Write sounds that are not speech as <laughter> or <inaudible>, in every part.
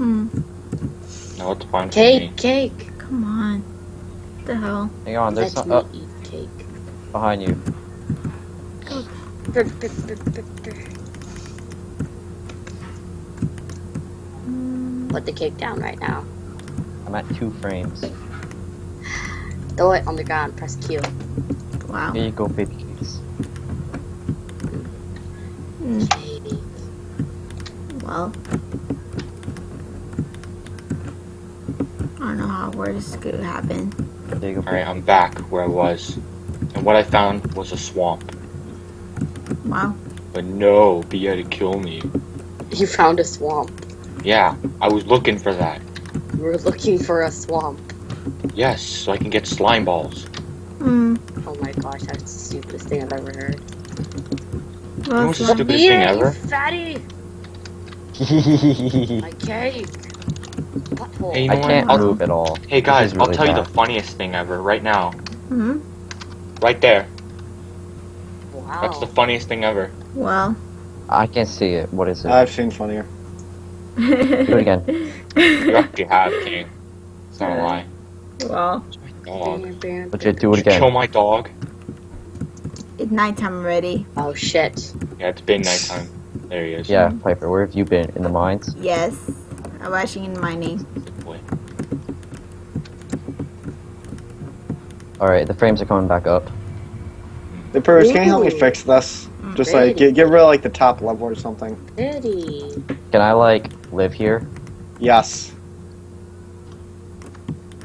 Hmm. No, it's fine for me. Cake, cake. Come on. What the hell? Hang on, there's Let some me up eat cake. behind you. Brr, brr, brr, brr, brr. Mm, Put the cake down right now. I'm at two frames. Throw it on the ground. Press Q. wow. Here you go, baby cakes. Mm, Cake. well. I don't know how where this could happen. There you go. Alright, I'm back where I was. And what I found was a swamp. Wow. But no, B had to kill me. You found a swamp. Yeah, I was looking for that. We were looking for a swamp. Yes, so I can get slime balls. Hmm. Oh my gosh, that's the stupidest thing I've ever heard. Well, what's the so- stupidest thing ever? you fatty! <laughs> My cake! Butthole. Hey, you I what? can't I'll- move at all. Hey guys, is I'll really tell you the funniest thing ever right now. Hmm. Right there. Wow. That's the funniest thing ever. Well. I can't see it. What is it? I've seen funnier. Do it again. <laughs> You actually have, King. It's not a lie. well, Dog. Bam, bam, Legit, bam. do it Did you kill my dog? it's nighttime already. Oh shit. Yeah, it's been nighttime. There he is. Yeah, Piper, where have you been? In the mines? Yes. I'm actually in mining. Boy. Alright, the frames are coming back up. The Purrs, can you help me fix this? Just like get, get rid of like the top level or something. Pretty. Can I, like, live here? Yes.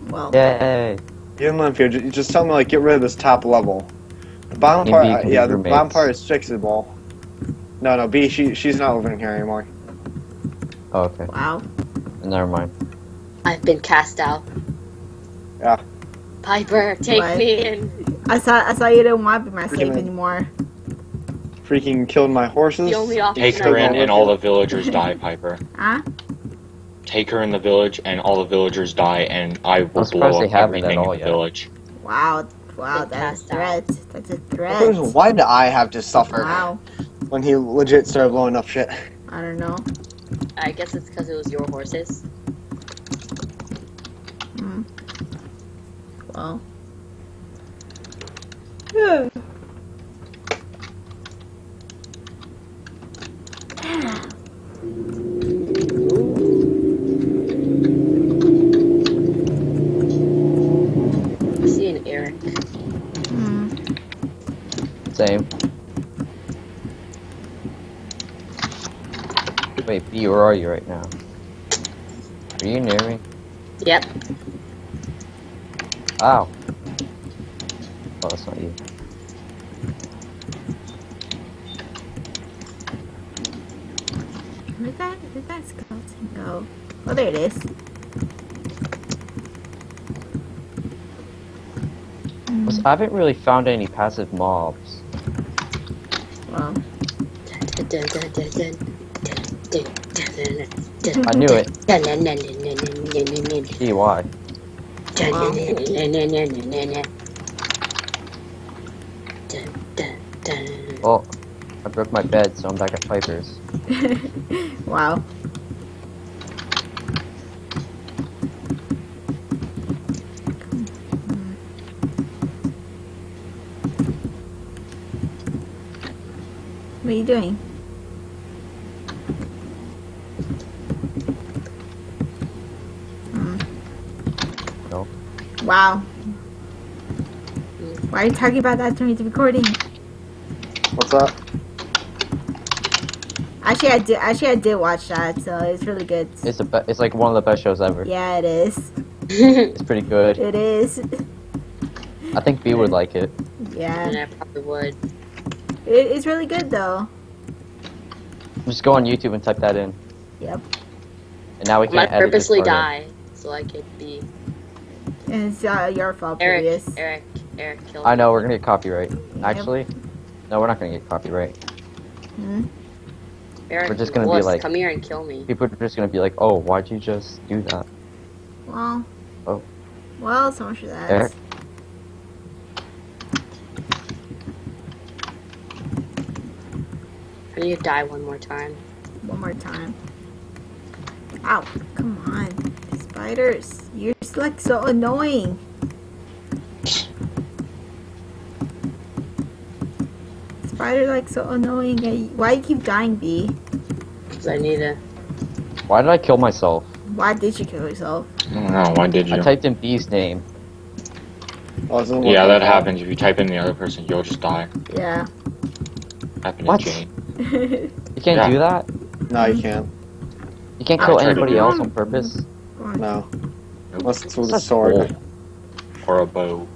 Well. Yay! You can live here. ju- Just tell me like get rid of this top level. The bottom Maybe part, you uh, yeah, be the bottom part is fixable. No, no, B, she she's not living here anymore. Oh, okay. Wow. Never mind. I've been cast out. Yeah. Piper, take What? me in. I saw. I saw you didn't want to be my slave anymore. Freaking killed my horses. The only Take her in and all the villagers die, Piper. Huh? Take her in the village and all the villagers die and I will blow up everything in the yet. village. Wow. Wow. That's a threat. That's a threat. Why did I have to suffer Wow. when he legit started blowing up shit? I don't know. I guess it's because it was your horses. Hmm. Well. I see an Eric. Hmm. Same. Wait, where are you right now? Are you near me? Yep. Ow. Oh, that's not you. Where'd that, where'd that skeleton go? Oh, there it is. I haven't really found any passive mobs. Well, I knew it. Why? Well, I broke my bed, so I'm back at Piper's. wow. What are you doing? Hmm. No. Wow. Why are you talking about that during the recording? What's up? Actually, I did. Actually, I did watch that, so it's really good. It's a be- it's like one of the best shows ever. Yeah, it is. <laughs> It's pretty good. It is. I think B would like it. Yeah, and I probably would. it, it's really good though. Just go on YouTube and type that in. Yep. And now we I can might edit this purposely part in. die so I could be And it's uh, your fault, Eric. Prius. Eric. Eric killed. I know we're gonna get copyright. Actually, no, we're not gonna get copyright. Hmm? Eric, we're just gonna be like- come here and kill me. People are just gonna be like, "Oh, why'd you just do that?" Well. Oh. Well, so much for that. Eric? I need to die one more time. One more time. Ow, come on. Spiders. You're just, like so annoying. Spider like so annoying. Hey, Why you keep dying, B? Because I need a. Why did I kill myself? Why did you kill yourself? I don't know. Why did you? I typed in B's name. Oh, it doesn't look Yeah, that happens. If you type in the other person, you'll just die. Yeah. Happened What? Jane. <laughs> You can't Yeah. do that? No, you can't. You can't kill anybody else on purpose? No. Nope. Unless it's with a sword. Or a bow.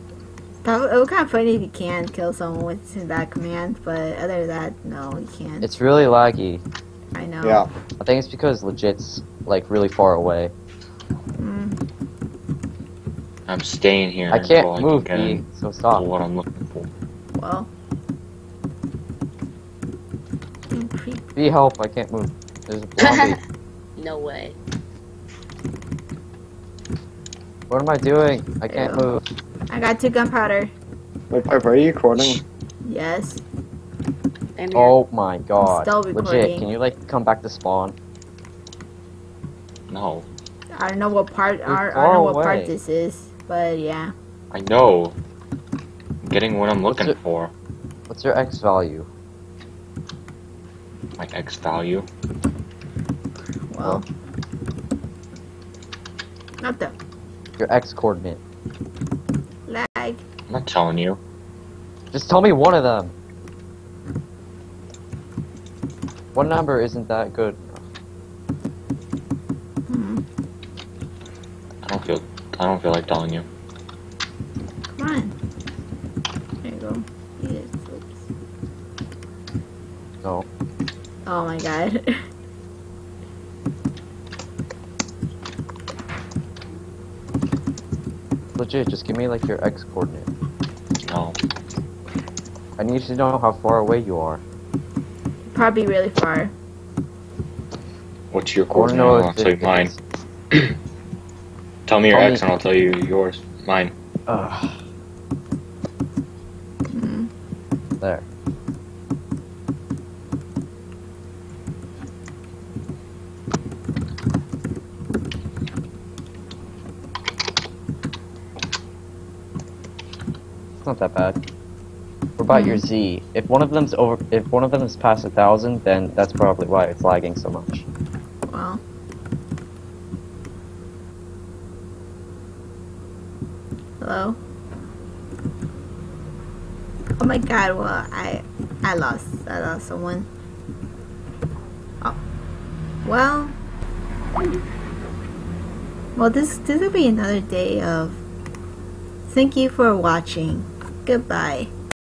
That would, it would kind of funny if you can kill someone with that command, but other than that, no, you can't. It's really laggy. I know. Yeah. I think it's because legit's like really far away. Mm, I'm staying here I can't can move get B, in so to stop. what I'm looking for. well. Mm, creep. B help, I can't move. There's a <laughs> zombie. No way. What am I doing? I can't Ew. move. I got two gunpowder. Wait, Piper, are you recording? Yes. And Oh my god. Still Legit, can you like come back to spawn? No. I don't know what part. I, I don't know what away. part this is, but yeah. I know. I'm getting what I'm looking it? for. What's your X value? My X value. Well. Not the Your X coordinate. lag. I'm not telling you. Just tell me one of them. One number isn't that good. Hmm. I don't feel. I don't feel like telling you. Come on. There you go. Eat it. Oops. No. Oh my god. <laughs> Legit, just give me like your X coordinate. No. I need to know how far away you are. Probably really far. What's your I wanna coordinate? know I'll tell you mine. <clears throat> Tell me your Tell me- X and I'll tell you yours. Mine. Ugh. Hmm. There. Not that bad. What about your hmm. Z? If one of them's over, if one of them is past a thousand, then that's probably why it's lagging so much. Well. Hello? Oh my god, well, I I lost I lost someone. Oh. Well. Well, this this will be another day of Thank you for watching. Goodbye.